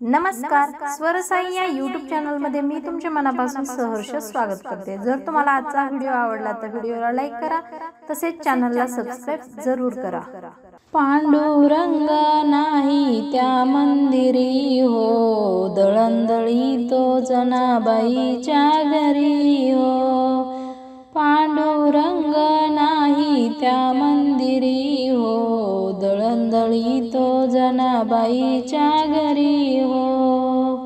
नमस्कार. स्वरसाई या युट्यूब चॅनलमध्ये मी तुमच्या मनापासून सहर्ष स्वागत करते. जर तुम्हाला आजचा व्हिडिओ आवडला तर व्हिडिओला लाईक करा. तसेच चॅनलला सबस्क्राईब जरूर करा. पांडुरंग नाही त्या मंदिरी हो दळंदळी तो जनाबाईच्या घरी हो. पांडुरंग नाही त्या मंदिरी. हो दळंदळी तो जनाबाईच्या घरी. हो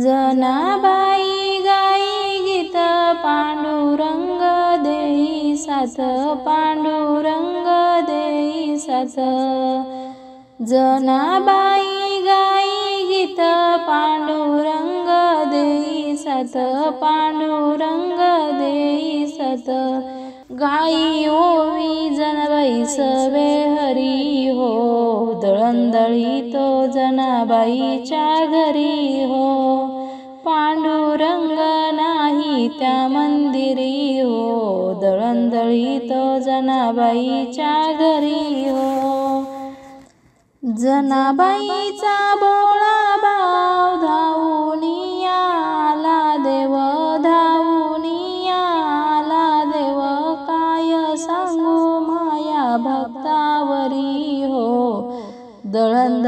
जनाबाई गाई गीत पांडुरंग देई साथ पांडुरंग देई साथ. जनाबाई गाई गीत पांडु सत पांडुरंग देई सत। गाई ओवी जनाबाई सवे हरी हो। दळंदळी तो जनाबाईच्या घरी हो। पांडुरंग नाही त्या मंदिरी हो। दळंदळी तो जनाबाईच्या घरी हो। जनाबाईचा बो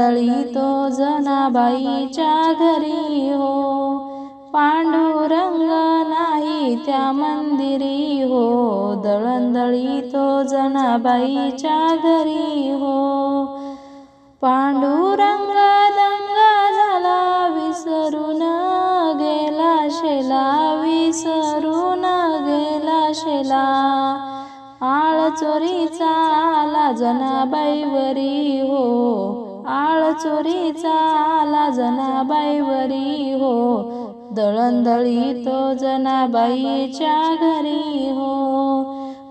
दळी तो जनाबाईच्या घरी हो. पांडुरंग नाही त्या मंदिरी हो. दळंदळी तो जनाबाईच्या घरी हो. पांडुरंग दंग झाला विसरून गेला शेला विसरून गेला शेला. आळ चोरीचा आला जनाबाईवरी हो. आळ चोरीचा आला जनाबाईवरी हो. दळंदळी तो जनाबाईच्या घरी हो.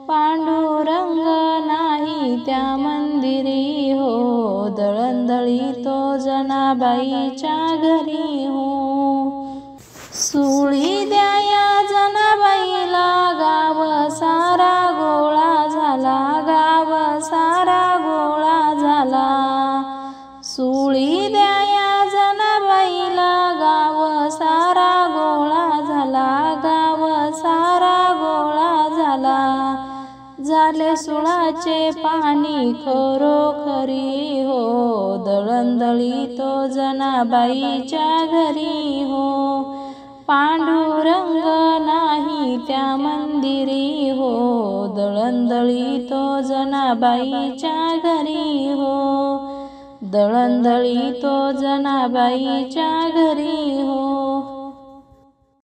पांडुरंग नाही त्या मंदिरी हो. दळंदळी तो जनाबाईच्या घरी हो. झाले सुळाचे पाणी खरोखरी हो. दळंदळी तो जनाबाईच्या घरी हो. पांडुरंग नाही त्या मंदिरी हो. दळंदळी तो जनाबाईच्या घरी हो. दळंदळी तो जनाबाईच्या घरी हो.